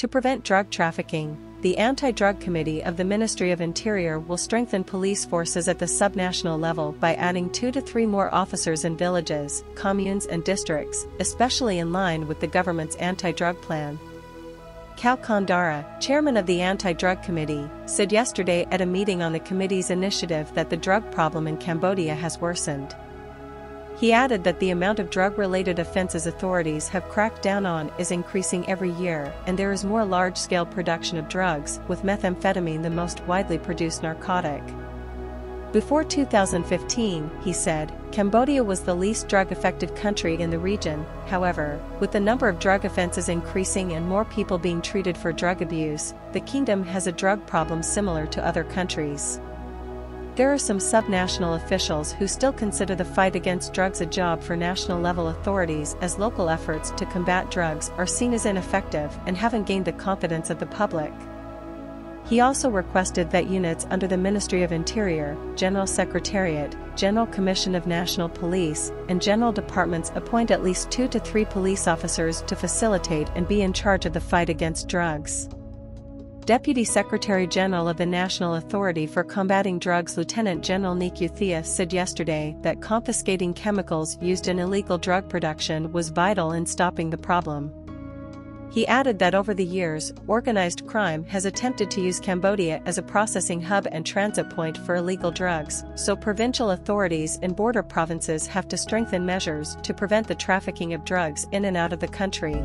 To prevent drug trafficking, the Anti-Drug Committee of the Ministry of Interior will strengthen police forces at the subnational level by adding two to three more officers in villages, communes and districts, especially in line with the government's anti-drug plan. Kao Kondara, chairman of the Anti-Drug Committee, said yesterday at a meeting on the committee's initiative that the drug problem in Cambodia has worsened. He added that the amount of drug-related offenses authorities have cracked down on is increasing every year and there is more large-scale production of drugs, with methamphetamine the most widely produced narcotic. Before 2015, he said, Cambodia was the least drug-affected country in the region, however, with the number of drug offenses increasing and more people being treated for drug abuse, the kingdom has a drug problem similar to other countries. There are some subnational officials who still consider the fight against drugs a job for national level authorities as local efforts to combat drugs are seen as ineffective and haven't gained the confidence of the public. He also requested that units under the Ministry of Interior, General Secretariat, General Commission of National Police, and General Departments appoint at least two to three police officers to facilitate and be in charge of the fight against drugs. Deputy Secretary General of the National Authority for Combating Drugs Lieutenant General Niku Thea said yesterday that confiscating chemicals used in illegal drug production was vital in stopping the problem. He added that over the years, organized crime has attempted to use Cambodia as a processing hub and transit point for illegal drugs, so provincial authorities in border provinces have to strengthen measures to prevent the trafficking of drugs in and out of the country.